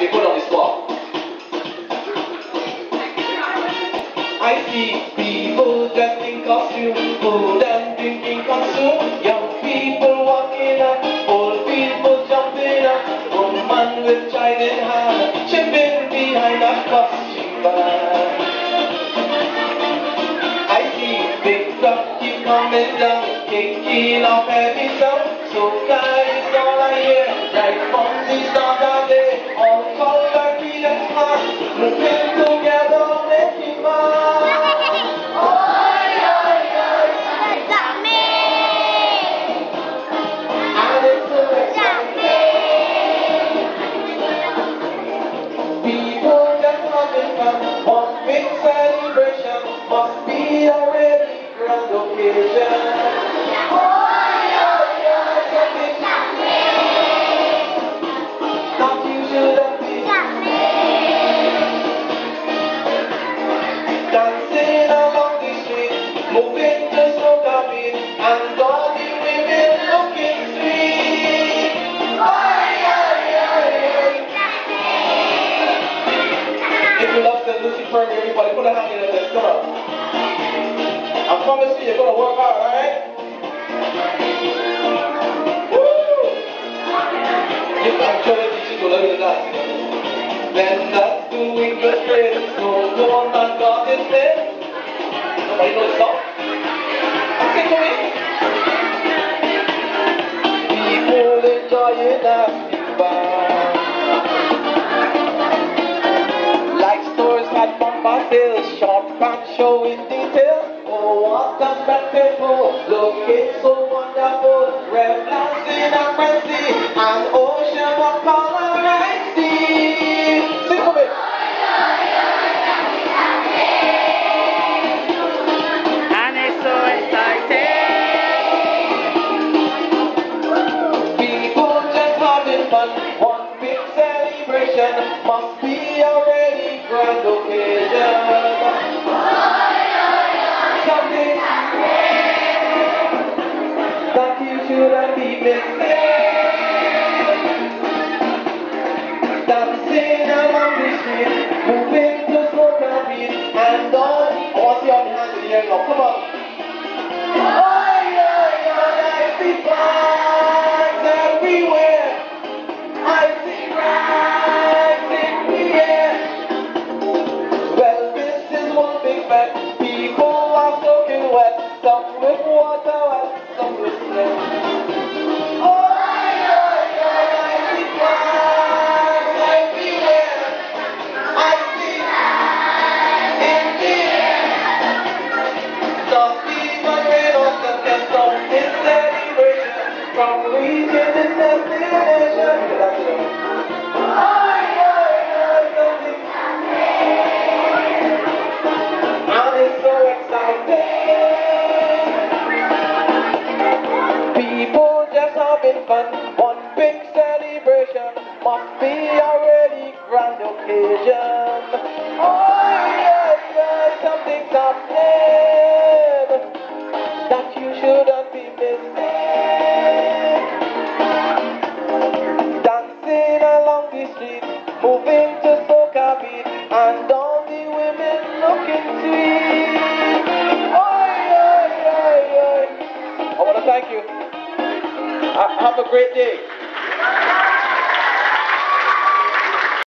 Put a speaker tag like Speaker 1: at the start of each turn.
Speaker 1: be put on the spot. I see people dressed in costume, food and drinking consume. Young people walking up, old people jumping up, woman with child in hand, chipping behind a costume van. I see big truck keep coming down, kicking off heavy sound. So is all I hear, right from the the Ferg, put a hand in this. Come on. I promise you, you're gonna work hard, alright? Woo! You, they teach you to to dance. Then that's doing the praise. No, no one that God is there. Nobody knows the song? Sing to me. People that band. Like what a spectacle, looking so wonderful. Red lights in a frenzy, an ocean of color I see. Sing for me.
Speaker 2: And it's so exciting.
Speaker 1: People just having fun, one big celebration must be a really grand occasion. People are soaking wet. Some with water some with. Fun. One big celebration must be a really grand occasion. Oh, yeah, yeah, something's happening that you shouldn't be missing. Dancing along the street, moving to soca beat, and all the women looking sweet. Oh, yeah, yeah, yeah. I want to thank you. Ha- Have a great day.